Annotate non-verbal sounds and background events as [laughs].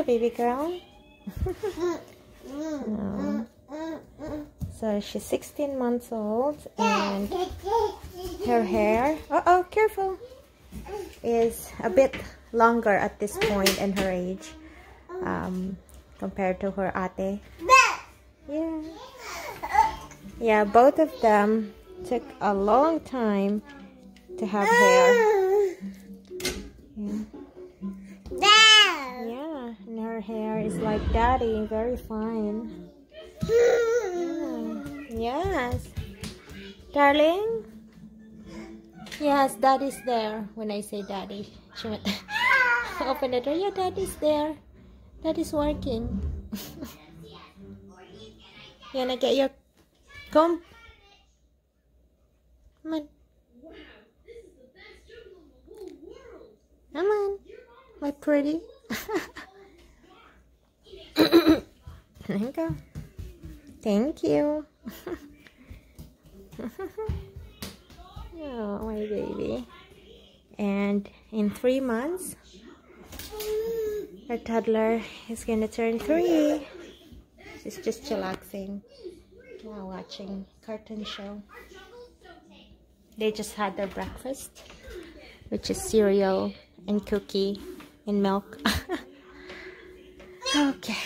Hello, baby girl. no. [laughs] So she's 16 months old and her hair, uh oh, careful, is a bit longer at this point in her age um, compared to her ate. Yeah. Yeah, both of them took a long time to have hair. Hair is like daddy, very fine. Yeah. Yes. Darling? Yes, daddy's there. When I say daddy, she went [laughs] open the door. Yeah, daddy's there. Daddy's working. [laughs] you wanna get your comb? Come on. Come on. My pretty. [laughs] there you go. Thank you. [laughs] oh, my baby. And in three months, our toddler is gonna turn three. She's just chillaxing while watching cartoon show. They just had their breakfast, which is cereal and cookie and milk. [laughs] okay.